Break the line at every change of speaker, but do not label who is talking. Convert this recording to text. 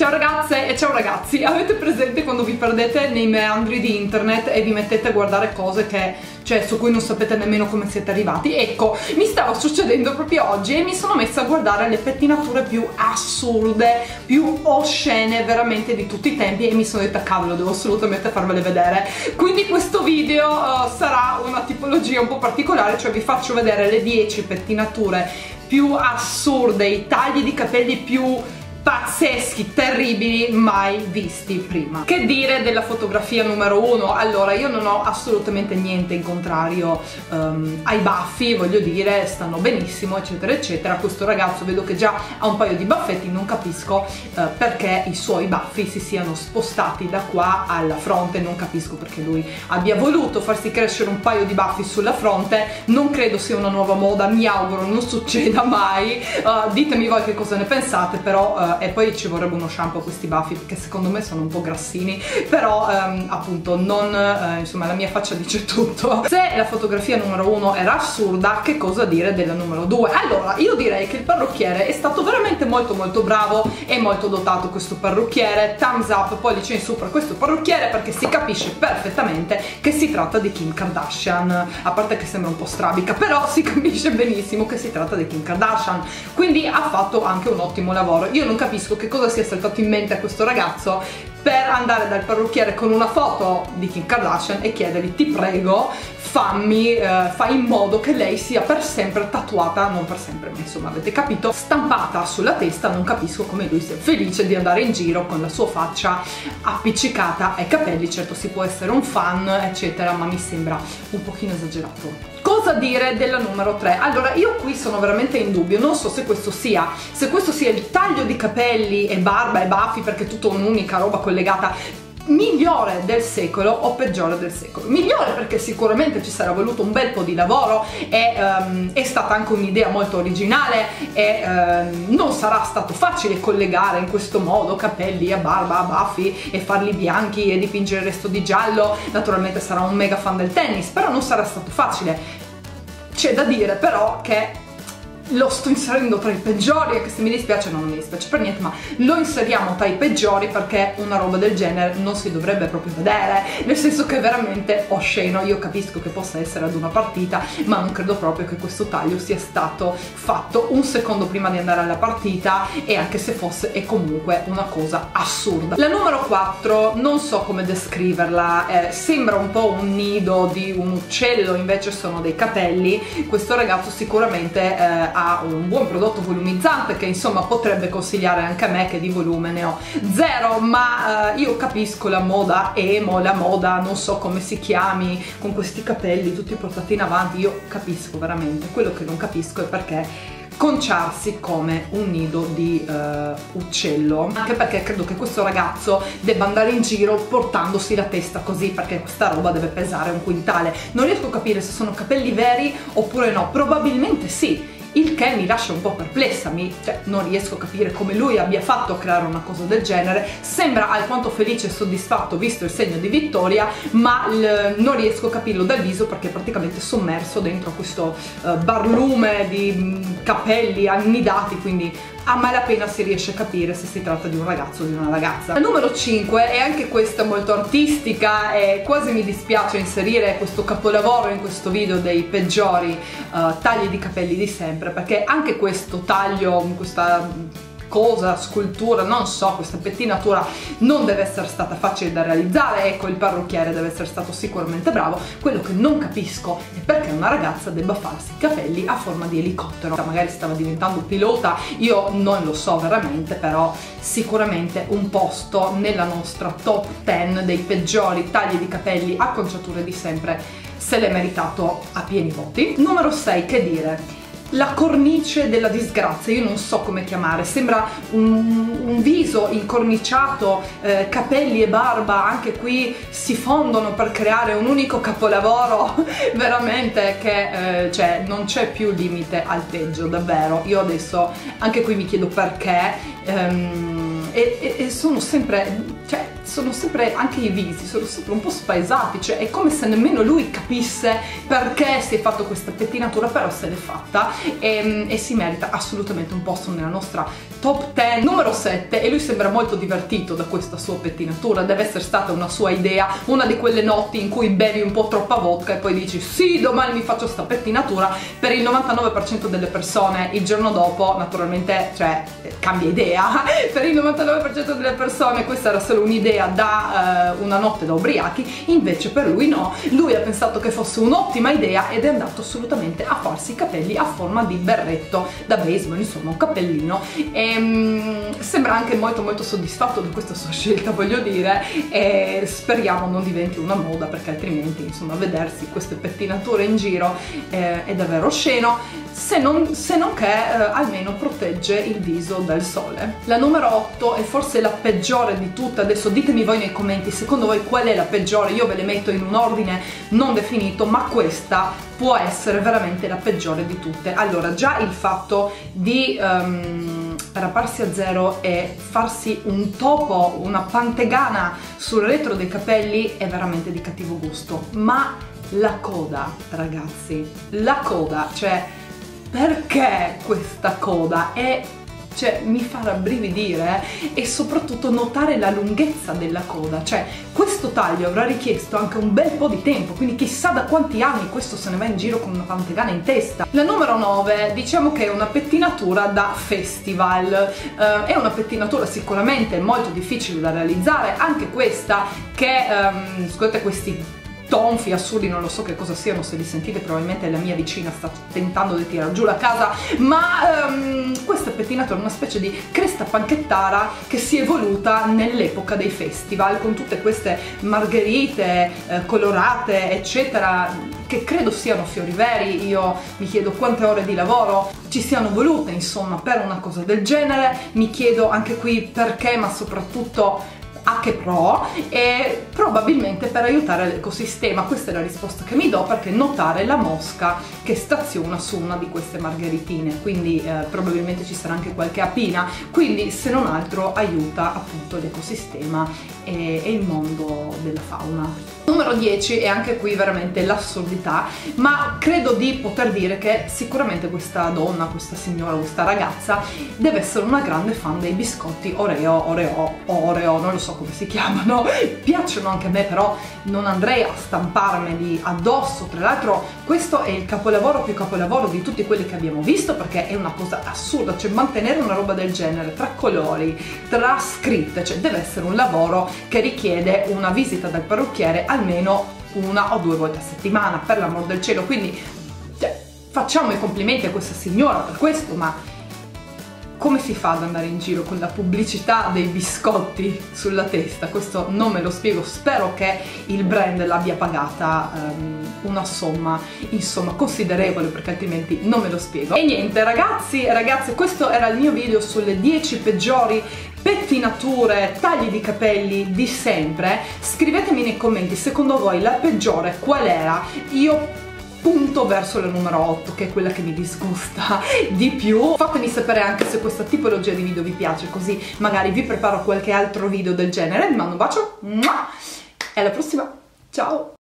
Ciao ragazze e ciao ragazzi, avete presente quando vi perdete nei meandri di internet e vi mettete a guardare cose che, cioè, su cui non sapete nemmeno come siete arrivati? Ecco, mi stava succedendo proprio oggi e mi sono messa a guardare le pettinature più assurde, più oscene veramente di tutti i tempi e mi sono detta cavolo, devo assolutamente farvele vedere. Quindi questo video uh, sarà una tipologia un po' particolare, cioè vi faccio vedere le 10 pettinature più assurde, i tagli di capelli più pazzeschi, terribili, mai visti prima. Che dire della fotografia numero uno? Allora, io non ho assolutamente niente in contrario um, ai baffi, voglio dire, stanno benissimo, eccetera, eccetera. Questo ragazzo vedo che già ha un paio di baffetti, non capisco uh, perché i suoi baffi si siano spostati da qua alla fronte, non capisco perché lui abbia voluto farsi crescere un paio di baffi sulla fronte, non credo sia una nuova moda, mi auguro non succeda mai. Uh, ditemi voi che cosa ne pensate, però uh, e poi ci vorrebbe uno shampoo a questi baffi perché secondo me sono un po' grassini però um, appunto non uh, insomma la mia faccia dice tutto. Se la fotografia numero uno era assurda che cosa dire della numero due? Allora io direi che il parrucchiere è stato veramente molto molto bravo e molto dotato questo parrucchiere. Thumbs up pollice in su per questo parrucchiere perché si capisce perfettamente che si tratta di Kim Kardashian. A parte che sembra un po' strabica però si capisce benissimo che si tratta di Kim Kardashian. Quindi ha fatto anche un ottimo lavoro. Io non capisco che cosa sia saltato in mente a questo ragazzo per andare dal parrucchiere con una foto di Kim Kardashian e chiedergli ti prego fammi, eh, fai in modo che lei sia per sempre tatuata, non per sempre ma insomma avete capito, stampata sulla testa, non capisco come lui sia felice di andare in giro con la sua faccia appiccicata ai capelli, certo si può essere un fan eccetera ma mi sembra un pochino esagerato cosa dire della numero 3? Allora io qui sono veramente in dubbio, non so se questo sia, se questo sia il taglio di capelli e barba e baffi perché è tutta un'unica roba collegata migliore del secolo o peggiore del secolo? Migliore perché sicuramente ci sarà voluto un bel po' di lavoro e um, è stata anche un'idea molto originale e um, non sarà stato facile collegare in questo modo capelli a barba, a baffi e farli bianchi e dipingere il resto di giallo. Naturalmente sarà un mega fan del tennis però non sarà stato facile c'è da dire però che lo sto inserendo tra i peggiori, anche se mi dispiace, no, non mi dispiace per niente, ma lo inseriamo tra i peggiori perché una roba del genere non si dovrebbe proprio vedere, nel senso che è veramente osceno, io capisco che possa essere ad una partita, ma non credo proprio che questo taglio sia stato fatto un secondo prima di andare alla partita e anche se fosse è comunque una cosa assurda. La numero 4, non so come descriverla, eh, sembra un po' un nido di un uccello, invece sono dei capelli, questo ragazzo sicuramente eh, ha un buon prodotto volumizzante che insomma potrebbe consigliare anche a me che di volume ne ho zero ma uh, io capisco la moda emo, la moda non so come si chiami con questi capelli tutti portati in avanti io capisco veramente. Quello che non capisco è perché conciarsi come un nido di uh, uccello. Anche perché credo che questo ragazzo debba andare in giro portandosi la testa così perché questa roba deve pesare un quintale. Non riesco a capire se sono capelli veri oppure no. Probabilmente sì il che mi lascia un po' perplessa, mi, cioè, non riesco a capire come lui abbia fatto a creare una cosa del genere, sembra alquanto felice e soddisfatto visto il segno di vittoria, ma non riesco a capirlo dal viso perché è praticamente sommerso dentro questo uh, barlume di mh, capelli annidati, quindi a malapena si riesce a capire se si tratta di un ragazzo o di una ragazza. La numero 5 è anche questa molto artistica e quasi mi dispiace inserire questo capolavoro in questo video dei peggiori uh, tagli di capelli di sempre perché anche questo taglio, questa cosa, scultura, non so, questa pettinatura non deve essere stata facile da realizzare, ecco il parrucchiere deve essere stato sicuramente bravo, quello che non capisco è perché una ragazza debba farsi i capelli a forma di elicottero, magari stava diventando pilota, io non lo so veramente, però sicuramente un posto nella nostra top 10 dei peggiori tagli di capelli acconciature di sempre se l'è meritato a pieni voti. Numero 6, che dire? La cornice della disgrazia, io non so come chiamare, sembra un, un viso incorniciato, eh, capelli e barba, anche qui si fondono per creare un unico capolavoro, veramente che eh, cioè, non c'è più limite al peggio, davvero. Io adesso anche qui mi chiedo perché ehm, e, e, e sono sempre, sono sempre, anche i visi, sono sempre un po' spaesati, cioè è come se nemmeno lui capisse perché si è fatto questa pettinatura, però se l'è fatta e, e si merita assolutamente un posto nella nostra top 10 numero 7 e lui sembra molto divertito da questa sua pettinatura, deve essere stata una sua idea, una di quelle notti in cui bevi un po' troppa vodka e poi dici sì domani mi faccio sta pettinatura, per il 99% delle persone il giorno dopo naturalmente cioè cambia idea, per il 99% delle persone questa era solo un'idea da uh, una notte da ubriachi, invece per lui no, lui ha pensato che fosse un'ottima idea ed è andato assolutamente a farsi i capelli a forma di berretto da baseball, insomma un cappellino e um, sembra anche molto molto soddisfatto di questa sua scelta voglio dire e speriamo non diventi una moda perché altrimenti insomma vedersi queste pettinature in giro eh, è davvero osceno se non, se non che eh, almeno protegge il viso dal sole. La numero 8 è forse la peggiore di tutte, adesso ditemi voi nei commenti secondo voi qual è la peggiore, io ve le metto in un ordine non definito, ma questa può essere veramente la peggiore di tutte. Allora, già il fatto di... Um, raparsi a zero e farsi un topo, una pantegana sul retro dei capelli è veramente di cattivo gusto. Ma la coda, ragazzi, la coda, cioè perché questa coda è cioè mi fa rabbrividire e soprattutto notare la lunghezza della coda, cioè questo taglio avrà richiesto anche un bel po' di tempo, quindi chissà da quanti anni questo se ne va in giro con una pantegana in testa. La numero 9 diciamo che è una pettinatura da festival, uh, è una pettinatura sicuramente molto difficile da realizzare, anche questa che, um, scusate questi tonfi assurdi, non lo so che cosa siano, se li sentite probabilmente la mia vicina sta tentando di tirare giù la casa, ma um, questa è pettinata è una specie di cresta panchettara che si è evoluta nell'epoca dei festival, con tutte queste margherite eh, colorate, eccetera, che credo siano fiori veri, io mi chiedo quante ore di lavoro ci siano volute, insomma, per una cosa del genere, mi chiedo anche qui perché, ma soprattutto H Pro e probabilmente per aiutare l'ecosistema. Questa è la risposta che mi do perché notare la mosca che staziona su una di queste margheritine, quindi eh, probabilmente ci sarà anche qualche apina, quindi se non altro aiuta appunto l'ecosistema e, e il mondo della fauna. Numero 10 è anche qui veramente l'assurdità, ma credo di poter dire che sicuramente questa donna, questa signora, questa ragazza deve essere una grande fan dei biscotti Oreo, Oreo, Oreo, non lo so come si chiamano, piacciono anche a me però non andrei a stamparmeli addosso, tra l'altro questo è il capolavoro più capolavoro di tutti quelli che abbiamo visto perché è una cosa assurda, cioè mantenere una roba del genere tra colori, tra scritte, cioè deve essere un lavoro che richiede una visita dal parrucchiere al almeno una o due volte a settimana, per l'amor del cielo, quindi cioè, facciamo i complimenti a questa signora per questo, ma come si fa ad andare in giro con la pubblicità dei biscotti sulla testa? Questo non me lo spiego, spero che il brand l'abbia pagata um, una somma, insomma, considerevole perché altrimenti non me lo spiego. E niente ragazzi, ragazze, questo era il mio video sulle 10 peggiori pettinature, tagli di capelli di sempre. Scrivetemi nei commenti secondo voi la peggiore qual era. Io punto verso la numero 8 che è quella che mi disgusta di più. Fatemi sapere anche se questa tipologia di video vi piace così magari vi preparo qualche altro video del genere. Vi mando un bacio e alla prossima. Ciao